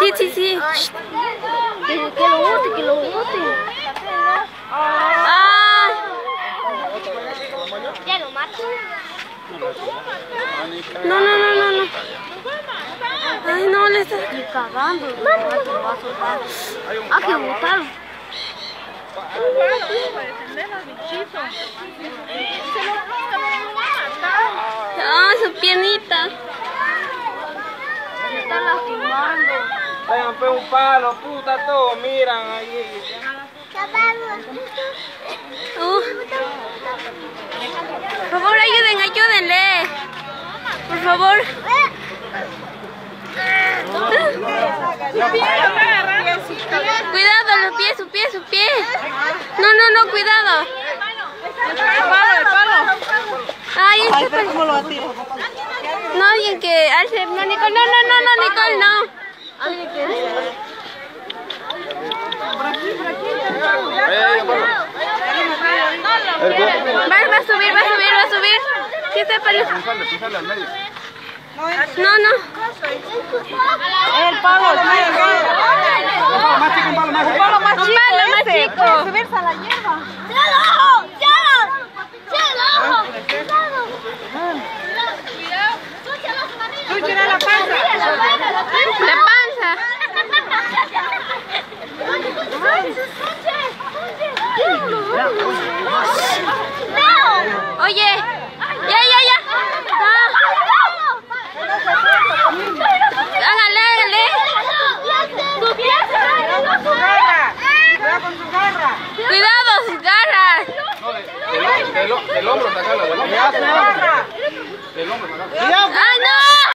Sí, sí, sí. Que, que lo bote, que lo bote. ¡Ay! Ya lo mato. No, no, no, no, no. Ay, no, le está... Ni cagando. Ah, que botaron. ¡Ah, su piernita! Vayan pues un palo, puta, todos miran ahí. Uh. Por favor, ayuden, ayúdenle. Por favor. Cuidado, los pies, su pie, su pie. No, no, no, cuidado. Ay, este pa- No, alguien que alce. No, Nicole, no, no, no, no, Nicole, no. Va, va a subir, va a subir, va a subir. ¿Qué te parece? No, no. El palo, el palo. Más chico, un palo más Un palo más Un chico. palo más chico. subirse a la hierba. ¡Cielo! ¡Cielo! ¡Cuidado! Tú tienes la panza. La panza. No. Oye, ya, ya, ya. No. Hágale, hágale. ¡Tu pierna! ¡Cuidado con sus ¡Cuidado sus garras! No, del, hombro, sacala, del hombro. ¡Del hombro!